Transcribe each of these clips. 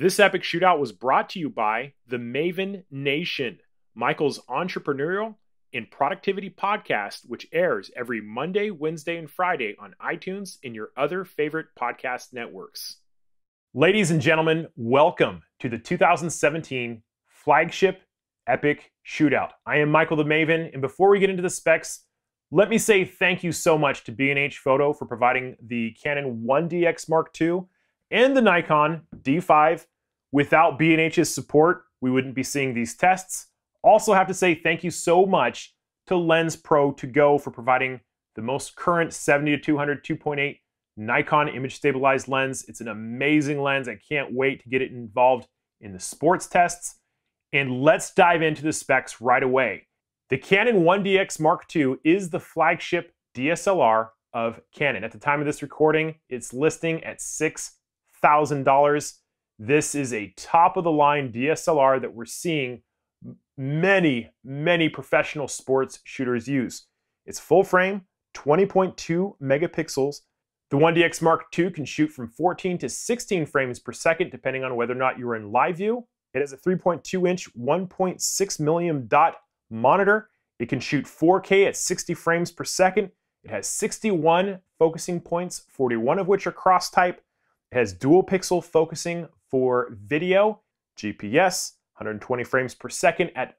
This epic shootout was brought to you by the Maven Nation, Michael's entrepreneurial and productivity podcast, which airs every Monday, Wednesday, and Friday on iTunes and your other favorite podcast networks. Ladies and gentlemen, welcome to the 2017 flagship epic shootout. I am Michael the Maven, and before we get into the specs, let me say thank you so much to B&H Photo for providing the Canon 1DX Mark II and the Nikon D5. Without B&H's support, we wouldn't be seeing these tests. Also have to say thank you so much to Lens Pro to Go for providing the most current 70 to 200 2.8 Nikon image stabilized lens. It's an amazing lens. I can't wait to get it involved in the sports tests. And let's dive into the specs right away. The Canon 1DX Mark II is the flagship DSLR of Canon. At the time of this recording, it's listing at $6,000. This is a top of the line DSLR that we're seeing many, many professional sports shooters use. It's full frame, 20.2 megapixels. The 1DX Mark II can shoot from 14 to 16 frames per second, depending on whether or not you're in live view. It has a 3.2 inch, 1.6 million dot monitor. It can shoot 4K at 60 frames per second. It has 61 focusing points, 41 of which are cross type. It has dual pixel focusing for video, GPS, 120 frames per second at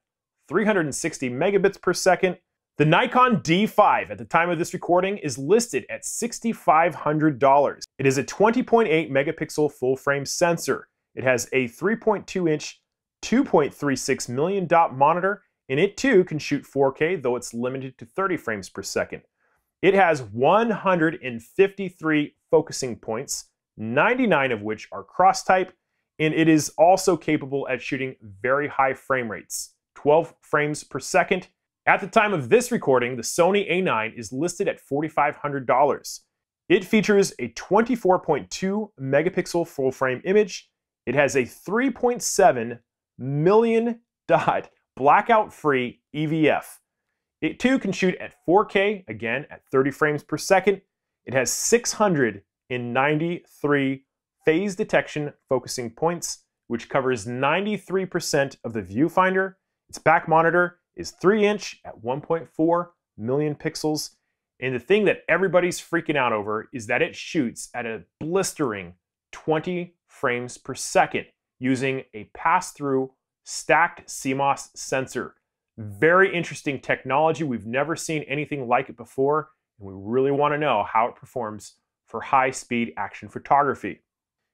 360 megabits per second. The Nikon D5 at the time of this recording is listed at $6,500. It is a 20.8 megapixel full frame sensor. It has a 3.2 inch, 2.36 million dot monitor and it too can shoot 4K, though it's limited to 30 frames per second. It has 153 focusing points, 99 of which are cross type, and it is also capable at shooting very high frame rates, 12 frames per second. At the time of this recording, the Sony A9 is listed at $4,500. It features a 24.2 megapixel full frame image. It has a 3.7 million dot blackout free EVF. It too can shoot at 4K, again at 30 frames per second. It has 693 phase detection focusing points, which covers 93% of the viewfinder. Its back monitor is 3 inch at 1.4 million pixels. And the thing that everybody's freaking out over is that it shoots at a blistering 20 frames per second using a pass through stacked CMOS sensor. Very interesting technology. We've never seen anything like it before, and we really want to know how it performs for high speed action photography.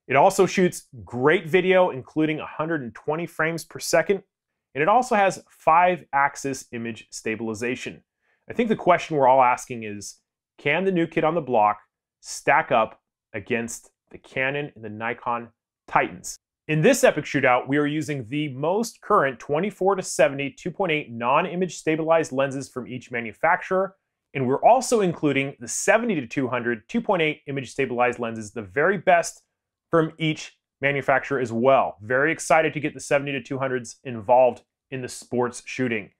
It also shoots great video, including 120 frames per second, and it also has five axis image stabilization. I think the question we're all asking is can the new kid on the block stack up against the Canon and the Nikon Titans? In this epic shootout, we are using the most current 24 to 70 2.8 non-image stabilized lenses from each manufacturer, and we're also including the 70 to 200 2.8 image stabilized lenses, the very best from each manufacturer as well. Very excited to get the 70 to 200s involved in the sports shooting.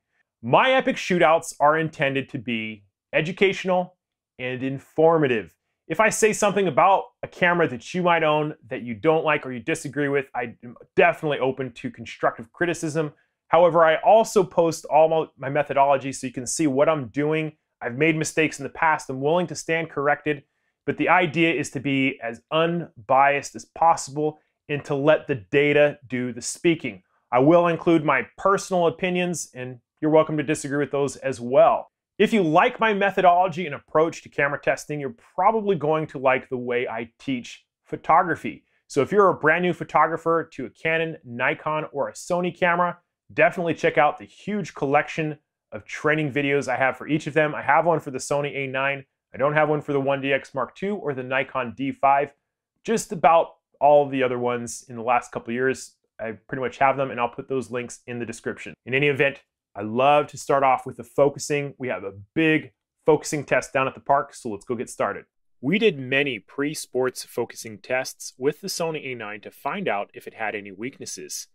My epic shootouts are intended to be educational and informative. If I say something about a camera that you might own that you don't like or you disagree with, I'm definitely open to constructive criticism. However, I also post all my methodology so you can see what I'm doing. I've made mistakes in the past. I'm willing to stand corrected, but the idea is to be as unbiased as possible and to let the data do the speaking. I will include my personal opinions, and you're welcome to disagree with those as well. If you like my methodology and approach to camera testing, you're probably going to like the way I teach photography. So if you're a brand new photographer to a Canon, Nikon, or a Sony camera, definitely check out the huge collection of training videos I have for each of them. I have one for the Sony A9. I don't have one for the 1DX Mark II or the Nikon D5. Just about all the other ones in the last couple years, I pretty much have them, and I'll put those links in the description. In any event, I love to start off with the focusing. We have a big focusing test down at the park, so let's go get started. We did many pre sports focusing tests with the Sony A9 to find out if it had any weaknesses.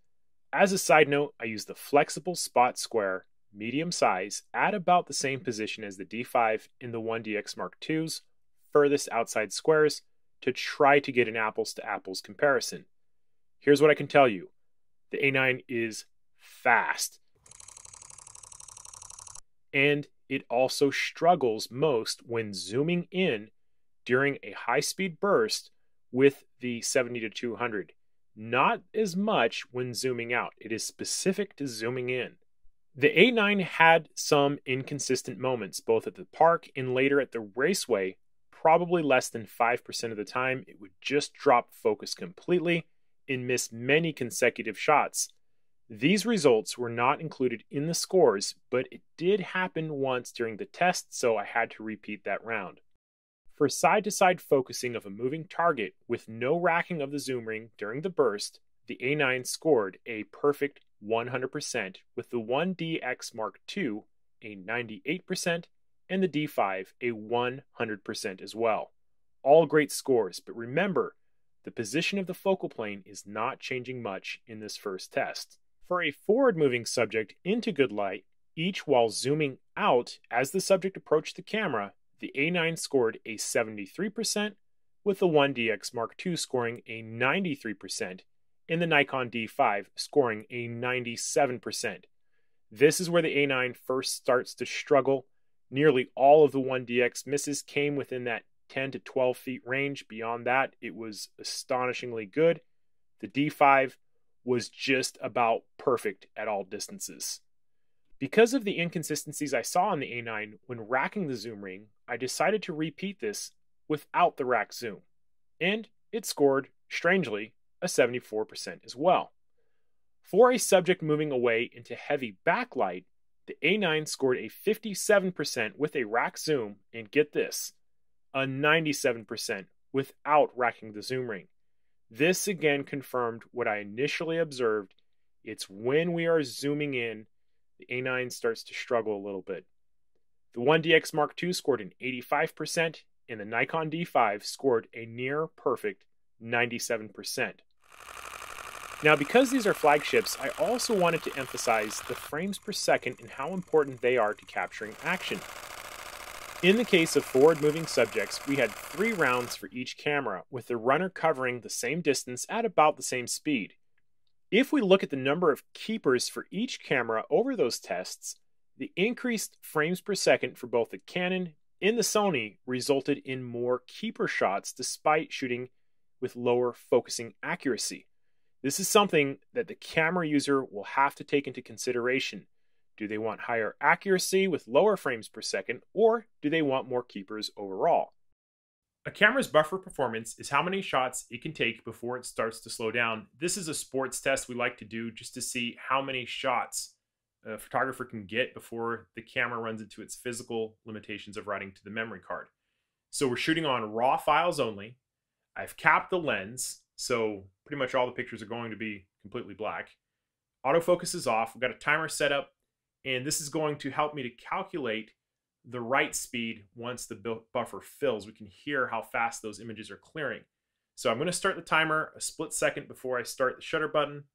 As a side note, I used the flexible spot square, medium size, at about the same position as the D5 in the 1DX Mark II's furthest outside squares to try to get an apples to apples comparison. Here's what I can tell you the A9 is fast. And it also struggles most when zooming in during a high speed burst with the 70 to 200. Not as much when zooming out. It is specific to zooming in. The A9 had some inconsistent moments, both at the park and later at the raceway. Probably less than 5% of the time, it would just drop focus completely and miss many consecutive shots. These results were not included in the scores, but it did happen once during the test, so I had to repeat that round. For side to side focusing of a moving target with no racking of the zoom ring during the burst, the A9 scored a perfect 100%, with the 1DX Mark II a 98% and the D5 a 100% as well. All great scores, but remember, the position of the focal plane is not changing much in this first test. For a forward moving subject into good light, each while zooming out as the subject approached the camera, the A9 scored a 73%, with the 1DX Mark II scoring a 93%, and the Nikon D5 scoring a 97%. This is where the A9 first starts to struggle. Nearly all of the 1DX misses came within that 10 to 12 feet range. Beyond that, it was astonishingly good. The D5 was just about perfect at all distances. Because of the inconsistencies I saw on the A9 when racking the zoom ring, I decided to repeat this without the rack zoom. And it scored, strangely, a 74% as well. For a subject moving away into heavy backlight, the A9 scored a 57% with a rack zoom, and get this, a 97% without racking the zoom ring. This again confirmed what I initially observed. It's when we are zooming in the A9 starts to struggle a little bit. The 1DX Mark II scored an 85%, and the Nikon D5 scored a near perfect 97%. Now, because these are flagships, I also wanted to emphasize the frames per second and how important they are to capturing action. In the case of forward moving subjects, we had three rounds for each camera, with the runner covering the same distance at about the same speed. If we look at the number of keepers for each camera over those tests, the increased frames per second for both the Canon and the Sony resulted in more keeper shots despite shooting with lower focusing accuracy. This is something that the camera user will have to take into consideration. Do they want higher accuracy with lower frames per second, or do they want more keepers overall? A camera's buffer performance is how many shots it can take before it starts to slow down. This is a sports test we like to do just to see how many shots a photographer can get before the camera runs into its physical limitations of writing to the memory card. So we're shooting on raw files only. I've capped the lens, so pretty much all the pictures are going to be completely black. Autofocus is off. We've got a timer set up, and this is going to help me to calculate the write speed once the buffer fills. We can hear how fast those images are clearing. So I'm going to start the timer a split second before I start the shutter button.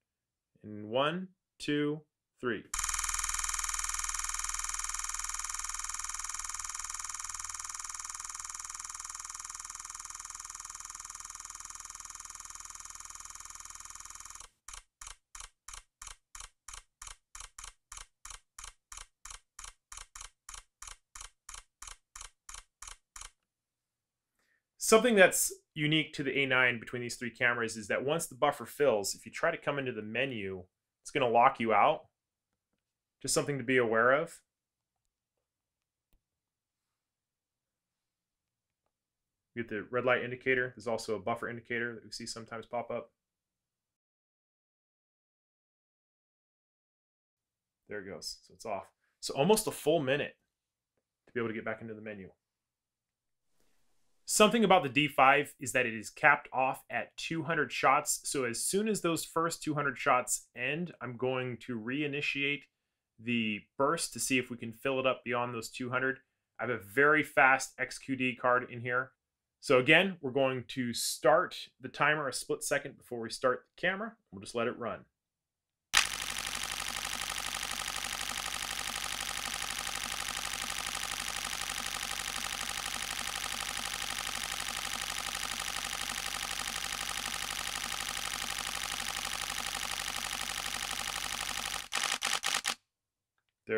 In one, two, three. Something that's unique to the A9 between these three cameras is that once the buffer fills, if you try to come into the menu, it's going to lock you out. Just something to be aware of. You get the red light indicator. There's also a buffer indicator that we see sometimes pop up. There it goes. So it's off. So almost a full minute to be able to get back into the menu. Something about the D5 is that it is capped off at 200 shots. So as soon as those first 200 shots end, I'm going to reinitiate the burst to see if we can fill it up beyond those 200. I have a very fast XQD card in here. So again, we're going to start the timer a split second before we start the camera. We'll just let it run.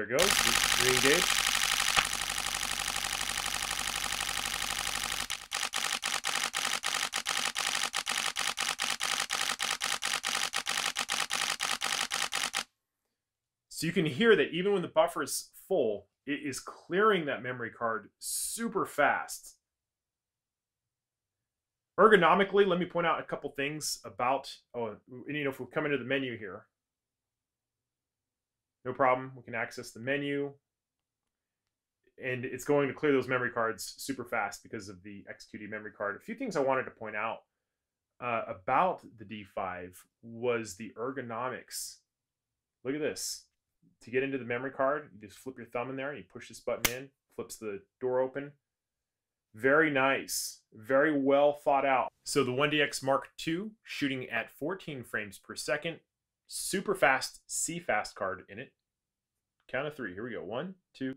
There it goes. Re-engage. So you can hear that even when the buffer is full, it is clearing that memory card super fast. Ergonomically, let me point out a couple things about, oh, you know, if we come into the menu here, no problem. We can access the menu. And it's going to clear those memory cards super fast because of the XQD memory card. A few things I wanted to point out uh, about the D5 was the ergonomics. Look at this. To get into the memory card, you just flip your thumb in there and you push this button in, flips the door open. Very nice. Very well thought out. So the 1DX Mark II shooting at 14 frames per second super fast CFast card in it. Count of three. Here we go. One, two.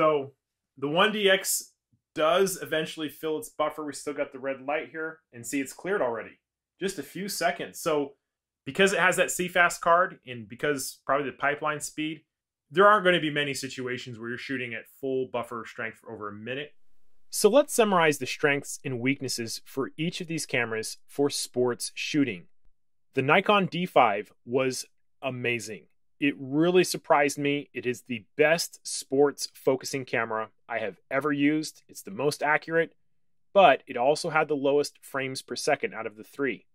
So the 1DX does eventually fill its buffer. We still got the red light here and see it's cleared already. Just a few seconds. So because it has that CFast card and because probably the pipeline speed, there aren't going to be many situations where you're shooting at full buffer strength for over a minute. So let's summarize the strengths and weaknesses for each of these cameras for sports shooting. The Nikon D5 was amazing. It really surprised me. It is the best sports focusing camera I have ever used. It's the most accurate, but it also had the lowest frames per second out of the three.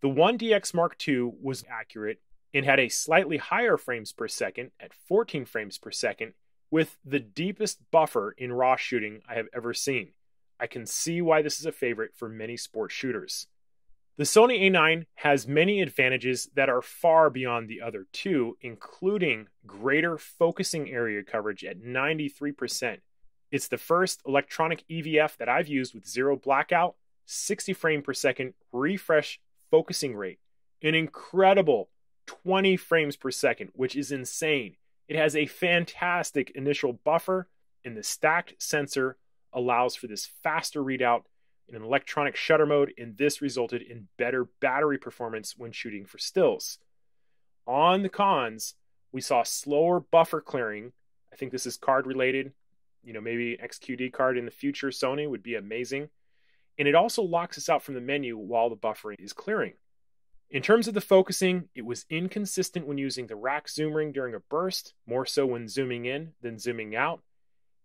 The 1DX Mark II was accurate and had a slightly higher frames per second at 14 frames per second with the deepest buffer in raw shooting I have ever seen. I can see why this is a favorite for many sports shooters. The Sony A9 has many advantages that are far beyond the other two, including greater focusing area coverage at 93%. It's the first electronic EVF that I've used with zero blackout, 60 frame per second refresh focusing rate, an incredible 20 frames per second, which is insane. It has a fantastic initial buffer, and the stacked sensor allows for this faster readout in an electronic shutter mode, and this resulted in better battery performance when shooting for stills. On the cons, we saw slower buffer clearing. I think this is card related. You know, maybe XQD card in the future, Sony would be amazing. And it also locks us out from the menu while the buffering is clearing. In terms of the focusing, it was inconsistent when using the rack zoom ring during a burst, more so when zooming in than zooming out.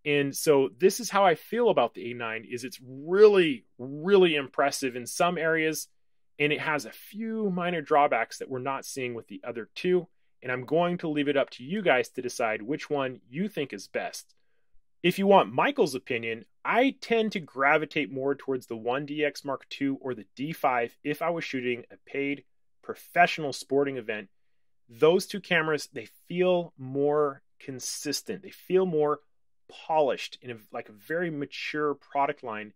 And so this is how I feel about the A9 is it's really really impressive in some areas and it has a few minor drawbacks that we're not seeing with the other two and I'm going to leave it up to you guys to decide which one you think is best. If you want Michael's opinion, I tend to gravitate more towards the 1DX Mark II or the D5 if I was shooting a paid professional sporting event. Those two cameras, they feel more consistent. They feel more polished in a, like a very mature product line.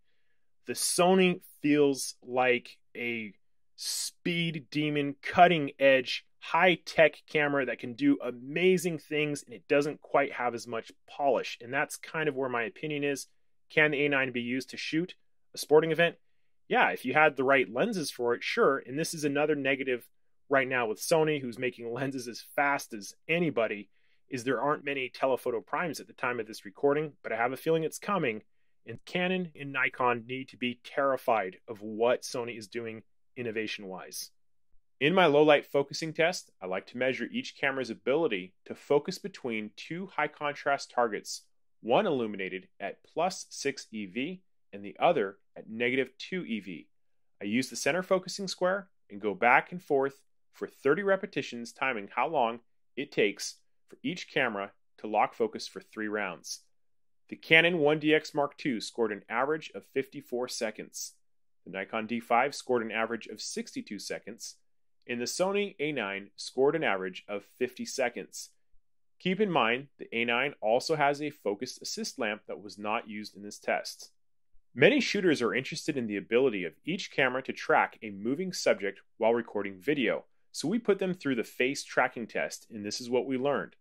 The Sony feels like a speed demon, cutting edge, high tech camera that can do amazing things and it doesn't quite have as much polish. And that's kind of where my opinion is. Can the A9 be used to shoot a sporting event? Yeah, if you had the right lenses for it, sure. And this is another negative right now with Sony, who's making lenses as fast as anybody, is there aren't many telephoto primes at the time of this recording, but I have a feeling it's coming. And Canon and Nikon need to be terrified of what Sony is doing innovation wise. In my low light focusing test, I like to measure each camera's ability to focus between two high contrast targets, one illuminated at plus 6 EV and the other at negative 2 EV. I use the center focusing square and go back and forth for 30 repetitions, timing how long it takes for each camera to lock focus for three rounds. The Canon 1DX Mark II scored an average of 54 seconds. The Nikon D5 scored an average of 62 seconds, and the Sony A9 scored an average of 50 seconds. Keep in mind, the A9 also has a focused assist lamp that was not used in this test. Many shooters are interested in the ability of each camera to track a moving subject while recording video, so we put them through the face tracking test, and this is what we learned.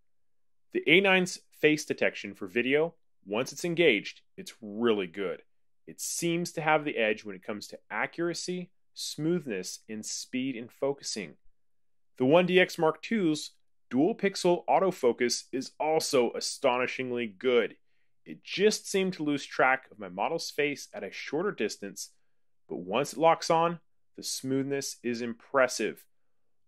The A9's face detection for video, once it's engaged, it's really good. It seems to have the edge when it comes to accuracy, smoothness, and speed in focusing. The 1DX Mark II's dual pixel autofocus is also astonishingly good. It just seemed to lose track of my model's face at a shorter distance, but once it locks on, the smoothness is impressive.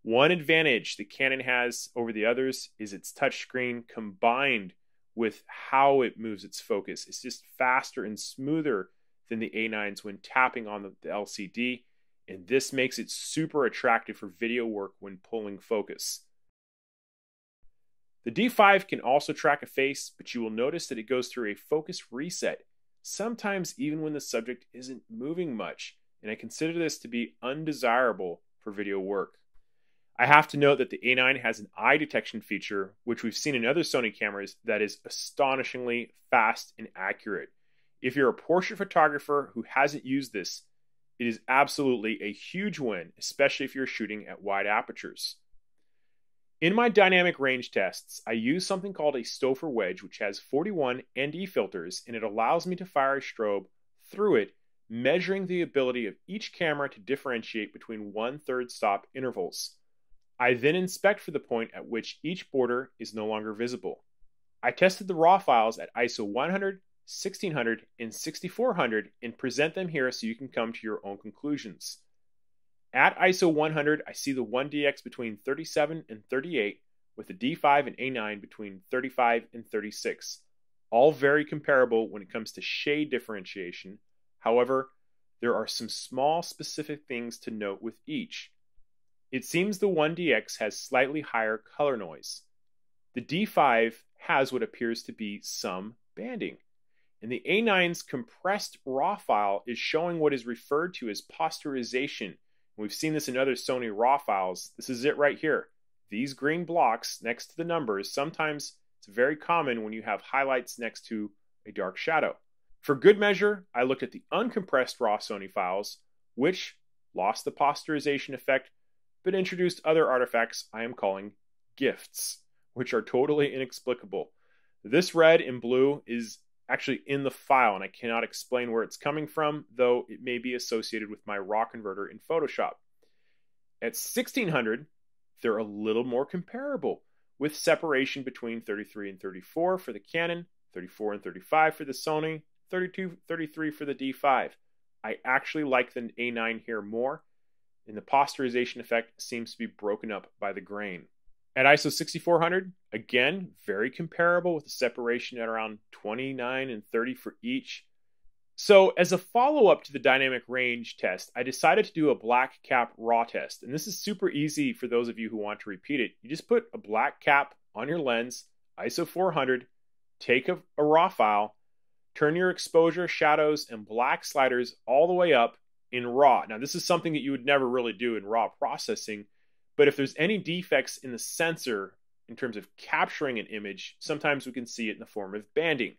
One advantage the Canon has over the others is its touchscreen combined with how it moves its focus. It's just faster and smoother than the A9s when tapping on the, LCD and this makes it super attractive for video work when pulling focus. The D5 can also track a face, but you will notice that it goes through a focus reset, sometimes even when the subject isn't moving much, and I consider this to be undesirable for video work. I have to note that the A9 has an eye detection feature, which we've seen in other Sony cameras, that is astonishingly fast and accurate. If you're a portrait photographer who hasn't used this, it is absolutely a huge win, especially if you're shooting at wide apertures. In my dynamic range tests, I use something called a Stouffer wedge, which has 41 ND filters, and it allows me to fire a strobe through it, measuring the ability of each camera to differentiate between one third stop intervals. I then inspect for the point at which each border is no longer visible. I tested the raw files at ISO 100, 1600, and 6400 and present them here so you can come to your own conclusions. At ISO 100, I see the 1DX between 37 and 38, with the D5 and A9 between 35 and 36. All very comparable when it comes to shade differentiation. However, there are some small specific things to note with each. It seems the 1DX has slightly higher color noise. The D5 has what appears to be some banding. And the A9's compressed RAW file is showing what is referred to as posterization. We've seen this in other Sony RAW files. This is it right here. These green blocks next to the numbers, sometimes it's very common when you have highlights next to a dark shadow. For good measure, I looked at the uncompressed RAW Sony files, which lost the posterization effect, but introduced other artifacts I am calling gifts, which are totally inexplicable. This red and blue is actually in the file, and I cannot explain where it's coming from, though it may be associated with my raw converter in Photoshop. At 1600, they're a little more comparable, with separation between 33 and 34 for the Canon, 34 and 35 for the Sony, 32, 33 for the D5. I actually like the A9 here more, and the posterization effect seems to be broken up by the grain. At ISO 6400, again, very comparable with the separation at around 29 and 30 for each. So, as a follow up to the dynamic range test, I decided to do a black cap raw test. And this is super easy for those of you who want to repeat it. You just put a black cap on your lens, ISO 400, take a, a raw file, turn your exposure, shadows, and black sliders all the way up in RAW. Now, this is something that you would never really do in RAW processing but if there's any defects in the sensor in terms of capturing an image, sometimes we can see it in the form of banding.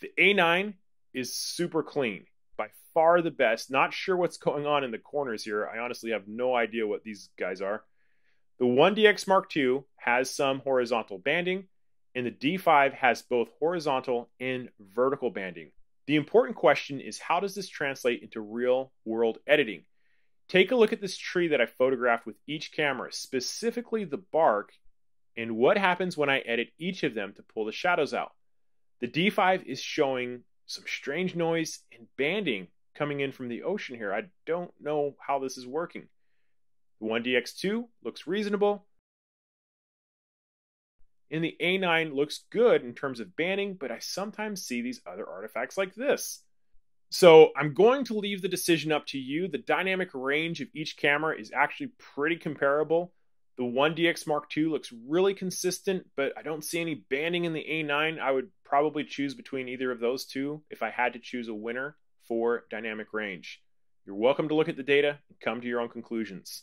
The A9 is super clean, by far the best. Not sure what's going on in the corners here. I honestly have no idea what these guys are. The 1DX Mark II has some horizontal banding, and the D5 has both horizontal and vertical banding. The important question is how does this translate into real world editing? Take a look at this tree that I photographed with each camera, specifically the bark, and what happens when I edit each of them to pull the shadows out. The D5 is showing some strange noise and banding coming in from the ocean here. I don't know how this is working. The 1DX2 looks reasonable. And the A9 looks good in terms of banding, but I sometimes see these other artifacts like this. So I'm going to leave the decision up to you. The dynamic range of each camera is actually pretty comparable. The 1DX Mark II looks really consistent, but I don't see any banding in the A9. I would probably choose between either of those two if I had to choose a winner for dynamic range. You're welcome to look at the data and come to your own conclusions.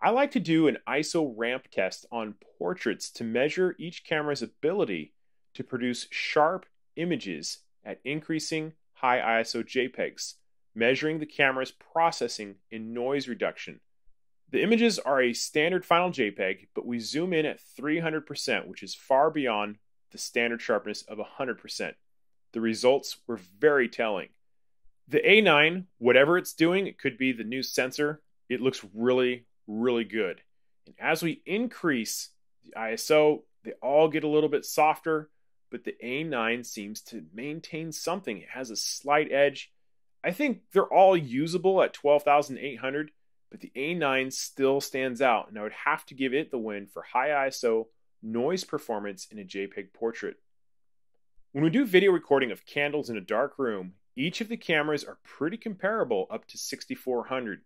I like to do an ISO ramp test on portraits to measure each camera's ability to produce sharp images at increasing high ISO JPEGs, measuring the camera's processing and noise reduction. The images are a standard final JPEG, but we zoom in at 300%, which is far beyond the standard sharpness of 100%. The results were very telling. The A9, whatever it's doing, it could be the new sensor, it looks really, really good. And as we increase the ISO, they all get a little bit softer, but the A9 seems to maintain something. It has a slight edge. I think they're all usable at 12,800, but the A9 still stands out, and I would have to give it the win for high ISO noise performance in a JPEG portrait. When we do video recording of candles in a dark room, each of the cameras are pretty comparable up to 6400.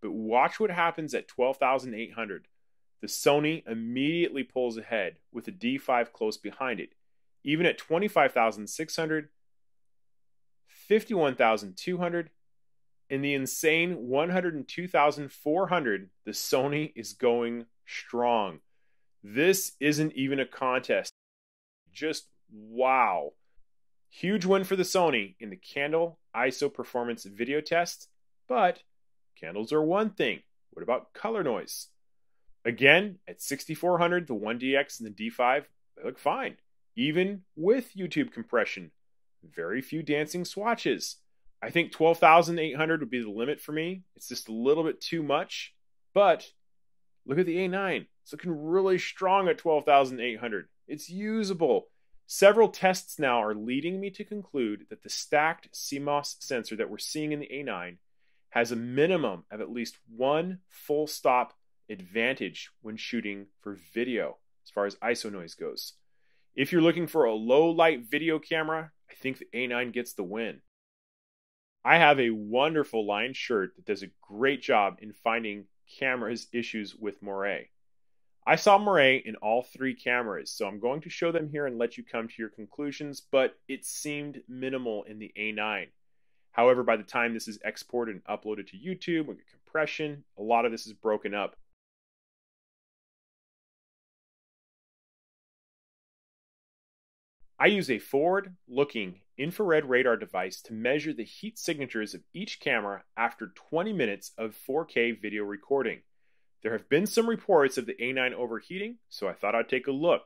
But watch what happens at 12,800. The Sony immediately pulls ahead with a D5 close behind it. Even at 25,600, 51,200, in the insane 102,400, the Sony is going strong. This isn't even a contest. Just wow. Huge win for the Sony in the Candle ISO performance video test, but candles are one thing. What about color noise? Again, at 6400, the 1DX and the D5, they look fine, even with YouTube compression. Very few dancing swatches. I think 12,800 would be the limit for me. It's just a little bit too much. But look at the A9. It's looking really strong at 12,800. It's usable. Several tests now are leading me to conclude that the stacked CMOS sensor that we're seeing in the A9 has a minimum of at least one full stop advantage when shooting for video as far as ISO noise goes. If you're looking for a low light video camera, I think the A9 gets the win. I have a wonderful line shirt that does a great job in finding cameras issues with moiré. I saw moiré in all three cameras, so I'm going to show them here and let you come to your conclusions, but it seemed minimal in the A9. However, by the time this is exported and uploaded to YouTube with compression, a lot of this is broken up. I use a forward looking infrared radar device to measure the heat signatures of each camera after 20 minutes of 4K video recording. There have been some reports of the A9 overheating, so I thought I'd take a look.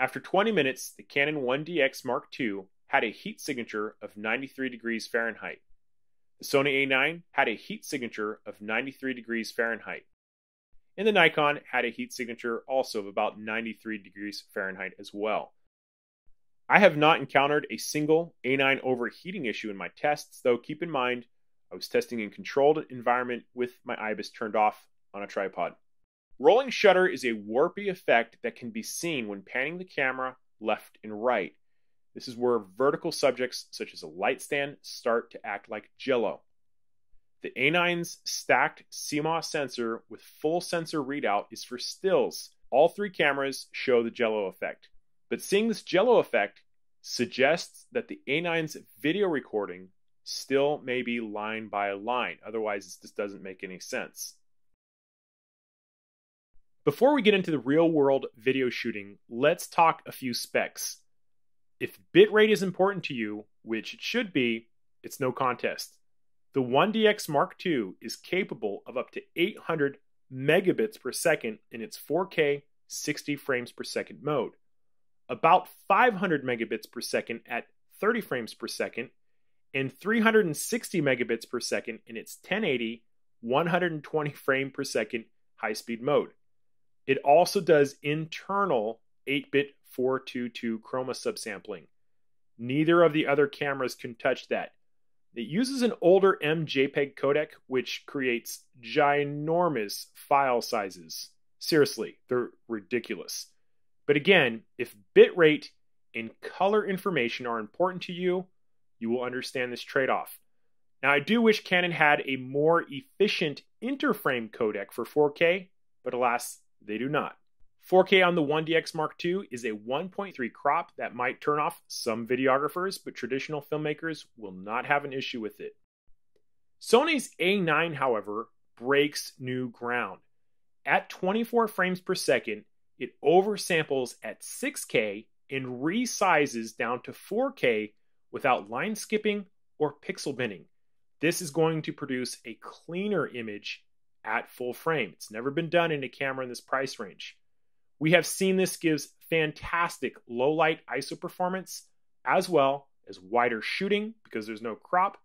After 20 minutes, the Canon 1DX Mark II had a heat signature of 93 degrees Fahrenheit. The Sony A9 had a heat signature of 93 degrees Fahrenheit. And the Nikon had a heat signature also of about 93 degrees Fahrenheit as well. I have not encountered a single A9 overheating issue in my tests, though keep in mind I was testing in controlled environment with my IBIS turned off on a tripod. Rolling shutter is a warpy effect that can be seen when panning the camera left and right. This is where vertical subjects such as a light stand start to act like jello. The A9's stacked CMOS sensor with full sensor readout is for stills. All three cameras show the jello effect. But seeing this jello effect suggests that the A9's video recording still may be line by line. Otherwise, this just doesn't make any sense. Before we get into the real world video shooting, let's talk a few specs. If bitrate is important to you, which it should be, it's no contest. The 1DX Mark II is capable of up to 800 megabits per second in its 4K 60 frames per second mode about 500 megabits per second at 30 frames per second, and 360 megabits per second in its 1080, 120 frame per second high speed mode. It also does internal 8 bit 422 chroma subsampling. Neither of the other cameras can touch that. It uses an older MJPEG codec, which creates ginormous file sizes. Seriously, they're ridiculous. But again, if bitrate and color information are important to you, you will understand this trade off. Now, I do wish Canon had a more efficient interframe codec for 4K, but alas, they do not. 4K on the 1DX Mark II is a 1.3 crop that might turn off some videographers, but traditional filmmakers will not have an issue with it. Sony's A9, however, breaks new ground. At 24 frames per second, it oversamples at 6K and resizes down to 4K without line skipping or pixel binning. This is going to produce a cleaner image at full frame. It's never been done in a camera in this price range. We have seen this gives fantastic low light ISO performance as well as wider shooting because there's no crop,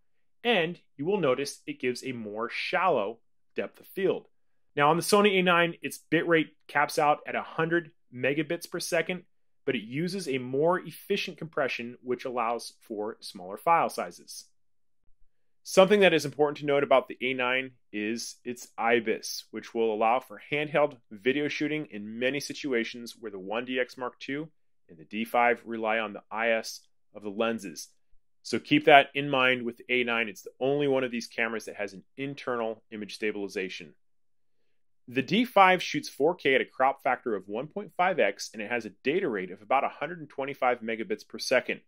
and you will notice it gives a more shallow depth of field. Now on the Sony A9, its bitrate caps out at 100 megabits per second, but it uses a more efficient compression which allows for smaller file sizes. Something that is important to note about the A9 is its IBIS, which will allow for handheld video shooting in many situations where the 1DX Mark II and the D5 rely on the IS of the lenses. So keep that in mind with the A9. It's the only one of these cameras that has an internal image stabilization. The D5 shoots 4K at a crop factor of 1.5x and it has a data rate of about 125 megabits per second.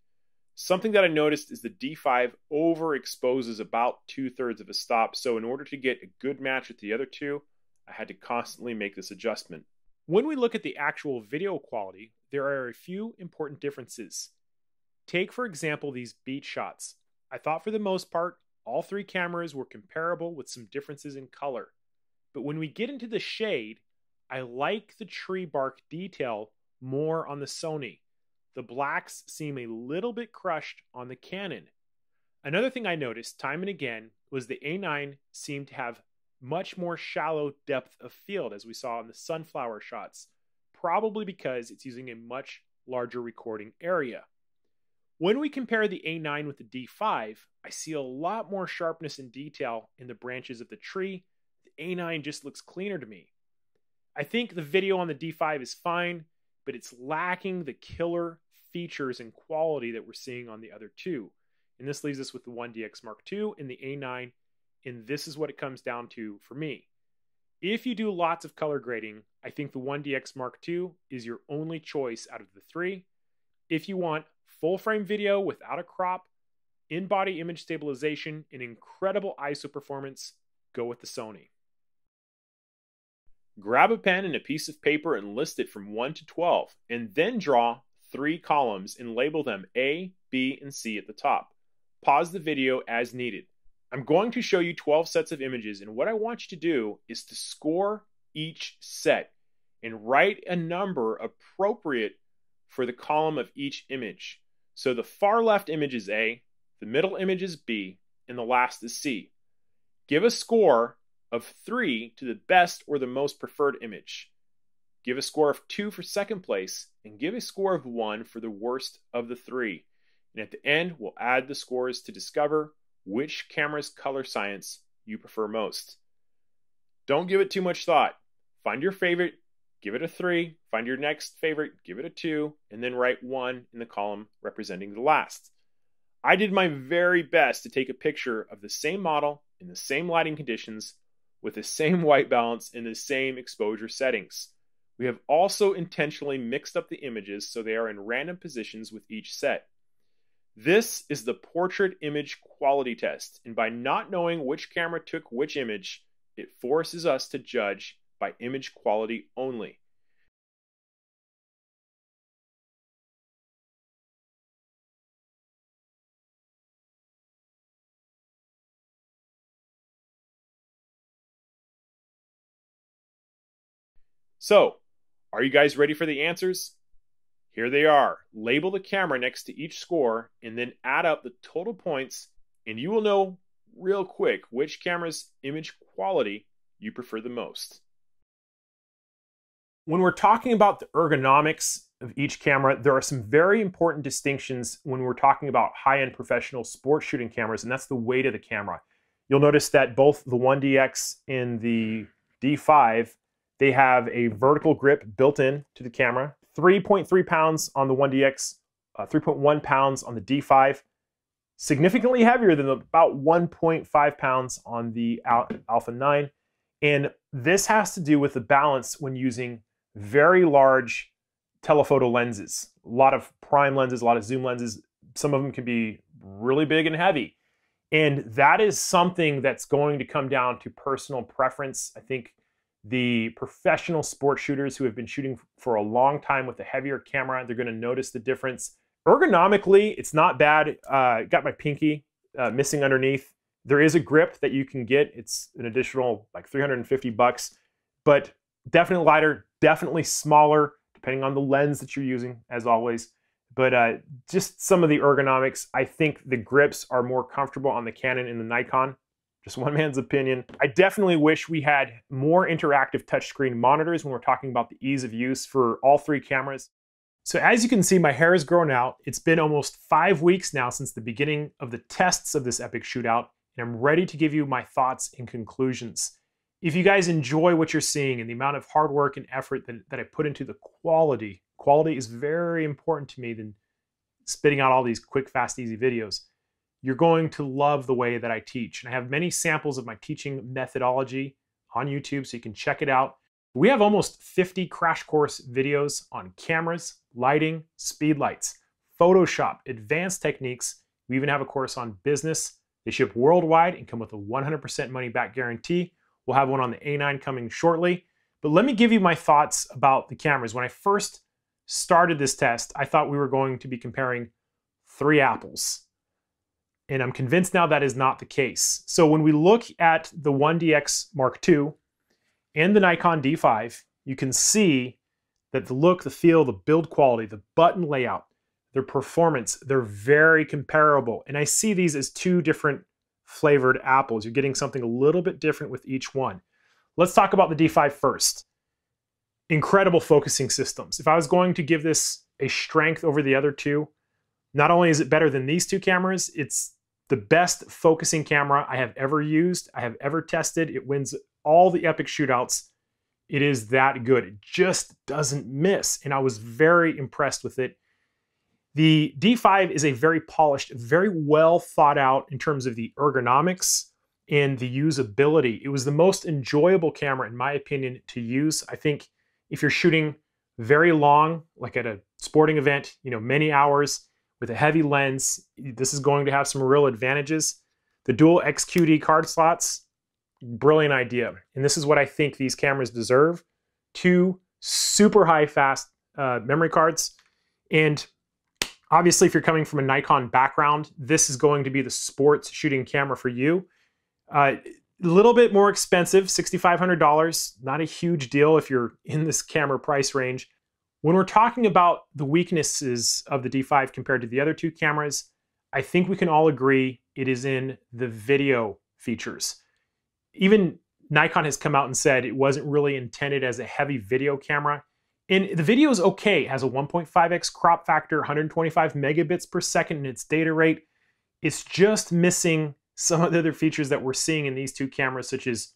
Something that I noticed is the D5 overexposes about two thirds of a stop, so in order to get a good match with the other two, I had to constantly make this adjustment. When we look at the actual video quality, there are a few important differences. Take, for example, these beach shots. I thought for the most part, all three cameras were comparable with some differences in color. But when we get into the shade, I like the tree bark detail more on the Sony the blacks seem a little bit crushed on the Canon. Another thing I noticed time and again was the A9 seemed to have much more shallow depth of field as we saw in the sunflower shots, probably because it's using a much larger recording area. When we compare the A9 with the D5, I see a lot more sharpness and detail in the branches of the tree. The A9 just looks cleaner to me. I think the video on the D5 is fine, but it's lacking the killer features and quality that we're seeing on the other two. And this leaves us with the 1DX Mark II and the A9. And this is what it comes down to for me. If you do lots of color grading, I think the 1DX Mark II is your only choice out of the three. If you want full frame video without a crop, in body image stabilization, and incredible ISO performance, go with the Sony. Grab a pen and a piece of paper and list it from 1 to 12, and then draw three columns and label them A, B, and C at the top. Pause the video as needed. I'm going to show you 12 sets of images, and what I want you to do is to score each set and write a number appropriate for the column of each image. So the far left image is A, the middle image is B, and the last is C. Give a score of 3 to the best or the most preferred image give a score of 2 for second place, and give a score of 1 for the worst of the three. And at the end, we'll add the scores to discover which camera's color science you prefer most. Don't give it too much thought. Find your favorite, give it a 3, find your next favorite, give it a 2, and then write 1 in the column representing the last. I did my very best to take a picture of the same model in the same lighting conditions with the same white balance and the same exposure settings. We have also intentionally mixed up the images so they are in random positions with each set. This is the portrait image quality test, and by not knowing which camera took which image, it forces us to judge by image quality only. So, are you guys ready for the answers? Here they are. Label the camera next to each score and then add up the total points and you will know real quick which camera's image quality you prefer the most. When we're talking about the ergonomics of each camera, there are some very important distinctions when we're talking about high-end professional sports shooting cameras, and that's the weight of the camera. You'll notice that both the 1DX and the D5, they have a vertical grip built in to the camera. 3.3 pounds on the 1DX, uh, 3.1 pounds on the D5, significantly heavier than about 1.5 pounds on the Alpha 9. And this has to do with the balance when using very large telephoto lenses. A lot of prime lenses, a lot of zoom lenses. Some of them can be really big and heavy. And that is something that's going to come down to personal preference. I think the professional sport shooters who have been shooting for a long time with a heavier camera, they're going to notice the difference. Ergonomically, it's not bad. Uh, got my pinky uh, missing underneath. There is a grip that you can get. It's an additional like 350 bucks, but definitely lighter, definitely smaller, depending on the lens that you're using, as always. But uh, just some of the ergonomics, I think the grips are more comfortable on the Canon and the Nikon. Just one man's opinion. I definitely wish we had more interactive touchscreen monitors when we're talking about the ease of use for all three cameras. So as you can see, my hair has grown out. It's been almost five weeks now since the beginning of the tests of this epic shootout, and I'm ready to give you my thoughts and conclusions. If you guys enjoy what you're seeing and the amount of hard work and effort that, that I put into the quality, quality is very important to me than spitting out all these quick, fast, easy videos. You're going to love the way that I teach. And I have many samples of my teaching methodology on YouTube, so you can check it out. We have almost 50 crash course videos on cameras, lighting, speed lights, Photoshop, advanced techniques. We even have a course on business. They ship worldwide and come with a 100% money back guarantee. We'll have one on the A9 coming shortly. But let me give you my thoughts about the cameras. When I first started this test, I thought we were going to be comparing three apples. And I'm convinced now that is not the case. So when we look at the 1DX Mark II and the Nikon D5, you can see that the look, the feel, the build quality, the button layout, their performance, they're very comparable. And I see these as two different flavored apples. You're getting something a little bit different with each one. Let's talk about the D5 first. Incredible focusing systems. If I was going to give this a strength over the other two, not only is it better than these two cameras, it's the best focusing camera I have ever used, I have ever tested. It wins all the epic shootouts it is that good. It just doesn't miss. And I was very impressed with it. The D5 is a very polished, very well thought out in terms of the ergonomics and the usability. It was the most enjoyable camera, in my opinion, to use. I think if you're shooting very long, like at a sporting event, you know, many hours with a heavy lens, this is going to have some real advantages. The dual XQD card slots, brilliant idea. And this is what I think these cameras deserve. Two super high fast uh, memory cards. And obviously, if you're coming from a Nikon background, this is going to be the sports shooting camera for you. Uh, a little bit more expensive, $6,500. Not a huge deal if you're in this camera price range. When we're talking about the weaknesses of the D5 compared to the other two cameras, I think we can all agree it is in the video features even Nikon has come out and said it wasn't really intended as a heavy video camera. And the video is okay. It has a 1.5x crop factor, 125 megabits per second in its data rate. It's just missing some of the other features that we're seeing in these two cameras, such as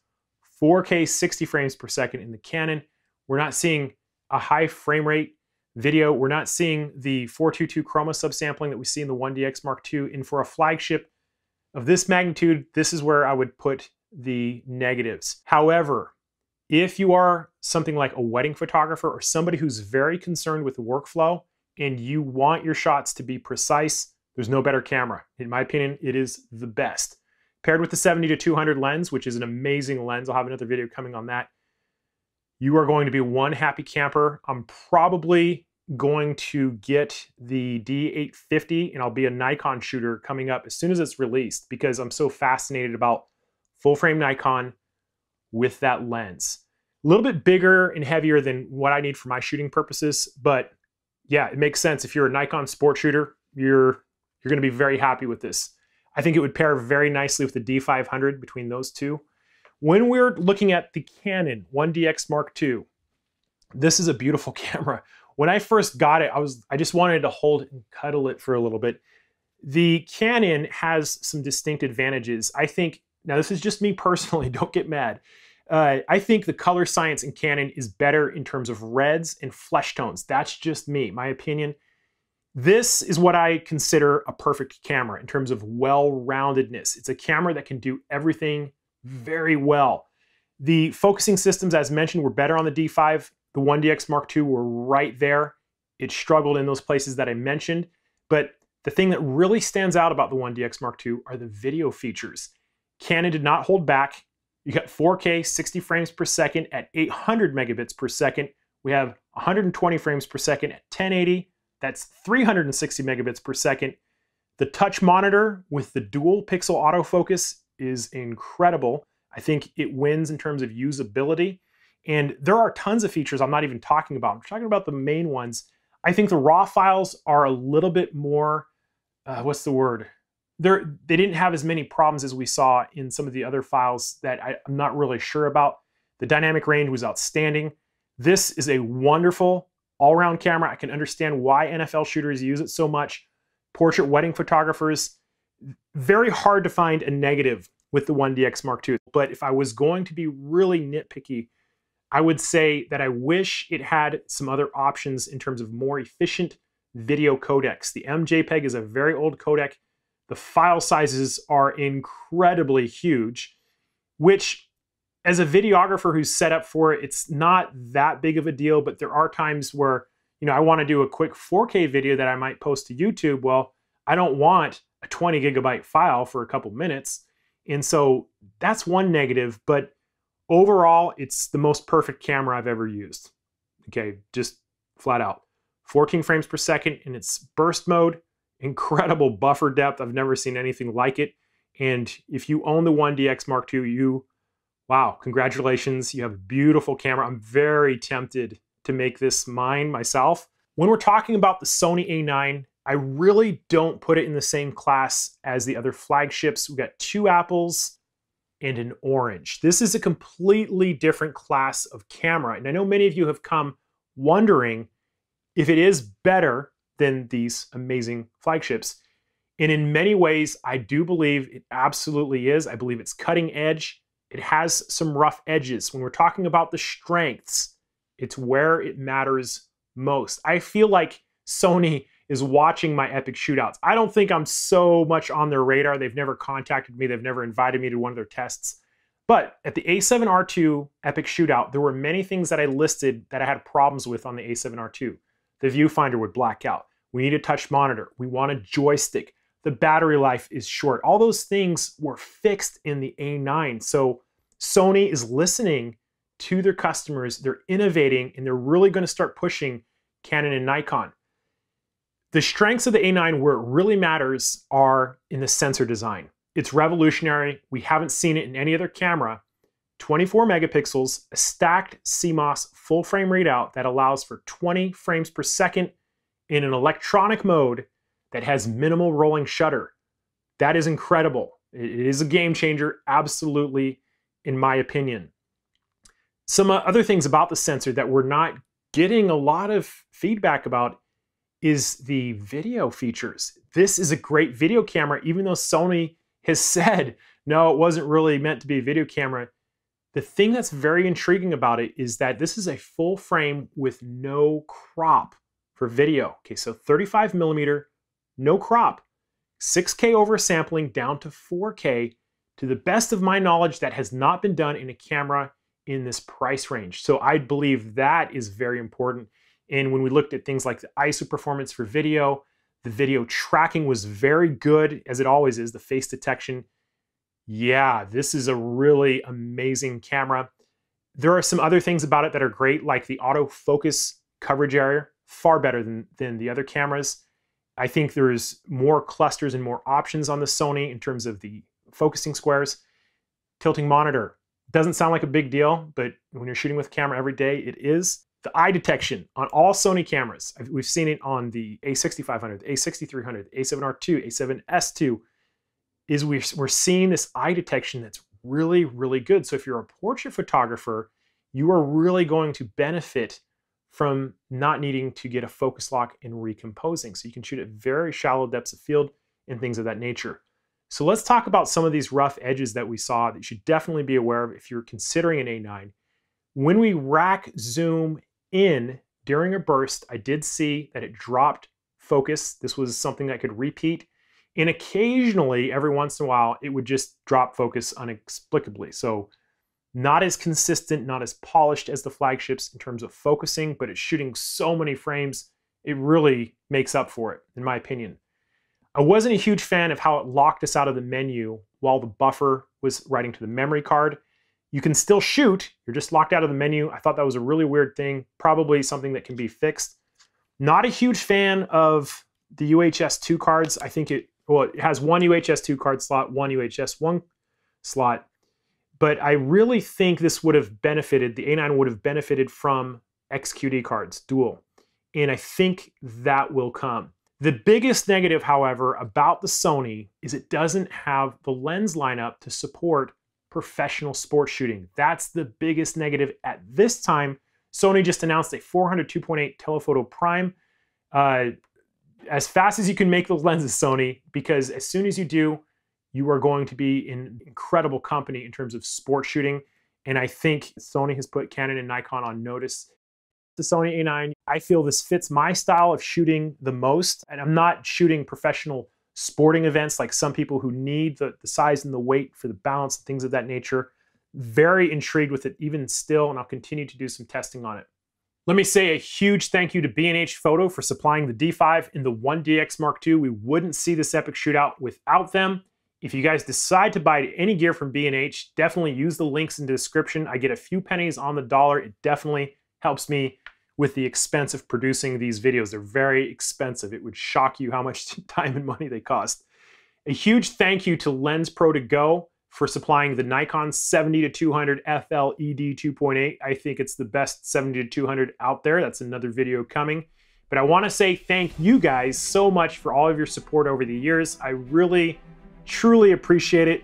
4K 60 frames per second in the Canon. We're not seeing a high frame rate video. We're not seeing the 422 chroma subsampling that we see in the 1DX Mark II. And for a flagship of this magnitude, this is where I would put the negatives. However, if you are something like a wedding photographer or somebody who's very concerned with the workflow and you want your shots to be precise, there's no better camera. In my opinion, it is the best. Paired with the 70 to 200 lens, which is an amazing lens, I'll have another video coming on that. You are going to be one happy camper. I'm probably going to get the D850 and I'll be a Nikon shooter coming up as soon as it's released because I'm so fascinated about full frame Nikon with that lens. A little bit bigger and heavier than what I need for my shooting purposes, but yeah, it makes sense. If you're a Nikon sport shooter, you're you're going to be very happy with this. I think it would pair very nicely with the D500 between those two. When we're looking at the Canon 1DX Mark II, this is a beautiful camera. When I first got it, I was I just wanted to hold and cuddle it for a little bit. The Canon has some distinct advantages. I think now this is just me personally, don't get mad. Uh, I think the color science in Canon is better in terms of reds and flesh tones. That's just me, my opinion. This is what I consider a perfect camera in terms of well-roundedness. It's a camera that can do everything Hmm. very well. The focusing systems, as mentioned, were better on the D5. The 1DX Mark II were right there. It struggled in those places that I mentioned. But the thing that really stands out about the 1DX Mark II are the video features. Canon did not hold back. You got 4K 60 frames per second at 800 megabits per second. We have 120 frames per second at 1080. That's 360 megabits per second. The touch monitor with the dual pixel autofocus is incredible. I think it wins in terms of usability. And there are tons of features I'm not even talking about. I'm talking about the main ones. I think the raw files are a little bit more, uh, what's the word? They're, they didn't have as many problems as we saw in some of the other files that I, I'm not really sure about. The dynamic range was outstanding. This is a wonderful all-around camera. I can understand why NFL shooters use it so much. Portrait wedding photographers, very hard to find a negative with the 1DX Mark II. But if I was going to be really nitpicky, I would say that I wish it had some other options in terms of more efficient video codecs. The MJPEG is a very old codec. The file sizes are incredibly huge, which as a videographer who's set up for it, it's not that big of a deal, but there are times where, you know, I want to do a quick 4K video that I might post to YouTube. Well, I don't want a 20 gigabyte file for a couple minutes. And so that's one negative, but overall, it's the most perfect camera I've ever used. Okay, just flat out. 14 frames per second in its burst mode, incredible buffer depth. I've never seen anything like it. And if you own the 1DX Mark II, you, wow, congratulations. You have a beautiful camera. I'm very tempted to make this mine myself. When we're talking about the Sony A9, I really don't put it in the same class as the other flagships. We've got two apples and an orange. This is a completely different class of camera. And I know many of you have come wondering if it is better than these amazing flagships. And in many ways, I do believe it absolutely is. I believe it's cutting edge. It has some rough edges. When we're talking about the strengths, it's where it matters most. I feel like Sony is watching my epic shootouts. I don't think I'm so much on their radar. They've never contacted me. They've never invited me to one of their tests. But at the A7R2 epic shootout, there were many things that I listed that I had problems with on the A7R2. The viewfinder would black out. We need a touch monitor. We want a joystick. The battery life is short. All those things were fixed in the A9. So Sony is listening to their customers. They're innovating and they're really going to start pushing Canon and Nikon. The strengths of the A9 where it really matters are in the sensor design. It's revolutionary. We haven't seen it in any other camera. 24 megapixels, a stacked CMOS full frame readout that allows for 20 frames per second in an electronic mode that has minimal rolling shutter. That is incredible. It is a game changer, absolutely, in my opinion. Some uh, other things about the sensor that we're not getting a lot of feedback about is the video features. This is a great video camera, even though Sony has said, no, it wasn't really meant to be a video camera. The thing that's very intriguing about it is that this is a full frame with no crop for video. Okay, so 35 millimeter, no crop, 6K oversampling down to 4K. To the best of my knowledge, that has not been done in a camera in this price range. So I believe that is very important. And when we looked at things like the ISO performance for video, the video tracking was very good, as it always is, the face detection. Yeah, this is a really amazing camera. There are some other things about it that are great, like the autofocus coverage area, far better than, than the other cameras. I think there's more clusters and more options on the Sony in terms of the focusing squares. Tilting monitor doesn't sound like a big deal, but when you're shooting with camera every day, it is the eye detection on all Sony cameras. We've seen it on the A6500, A6300, A7R2, A7S2. is we're, we're seeing this eye detection that's really, really good. So if you're a portrait photographer, you are really going to benefit from not needing to get a focus lock and recomposing. So you can shoot at very shallow depths of field and things of that nature. So let's talk about some of these rough edges that we saw that you should definitely be aware of if you're considering an A9. When we rack zoom in during a burst, I did see that it dropped focus. This was something that could repeat. And occasionally, every once in a while, it would just drop focus inexplicably. So not as consistent, not as polished as the flagships in terms of focusing, but it's shooting so many frames, it really makes up for it, in my opinion. I wasn't a huge fan of how it locked us out of the menu while the buffer was writing to the memory card. You can still shoot, you're just locked out of the menu. I thought that was a really weird thing, probably something that can be fixed. Not a huge fan of the UHS 2 cards. I think it, well, it has one UHS 2 card slot, one UHS 1 slot. But I really think this would have benefited, the A9 would have benefited from XQD cards, dual. And I think that will come. The biggest negative, however, about the Sony is it doesn't have the lens lineup to support professional sports shooting. That's the biggest negative at this time. Sony just announced a 400 2.8 telephoto prime. Uh, as fast as you can make those lenses, Sony, because as soon as you do, you are going to be in incredible company in terms of sports shooting. And I think Sony has put Canon and Nikon on notice the Sony A9. I feel this fits my style of shooting the most. And I'm not shooting professional sporting events like some people who need the, the size and the weight for the balance and things of that nature. Very intrigued with it even still, and I'll continue to do some testing on it. Let me say a huge thank you to B&H Photo for supplying the D5 and the 1DX Mark II. We wouldn't see this epic shootout without them. If you guys decide to buy any gear from B&H, definitely use the links in the description. I get a few pennies on the dollar. It definitely helps me with the expense of producing these videos. They're very expensive. It would shock you how much time and money they cost. A huge thank you to Lens Pro to Go for supplying the Nikon 70 to 200 FL ED 2.8. I think it's the best 70 to 200 out there. That's another video coming. But I want to say thank you guys so much for all of your support over the years. I really, truly appreciate it.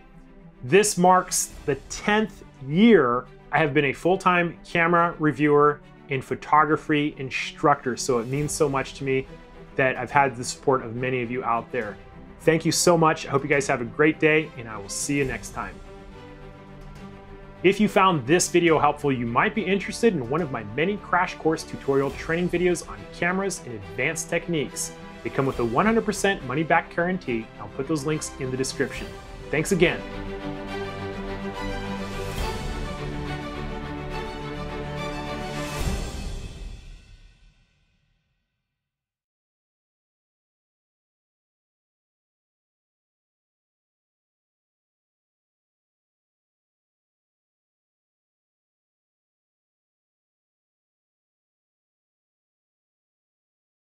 This marks the 10th year I have been a full-time camera reviewer in photography instructor. So it means so much to me that I've had the support of many of you out there. Thank you so much. I hope you guys have a great day and I will see you next time. If you found this video helpful, you might be interested in one of my many crash course tutorial training videos on cameras and advanced techniques. They come with a 100% money back guarantee. I'll put those links in the description. Thanks again.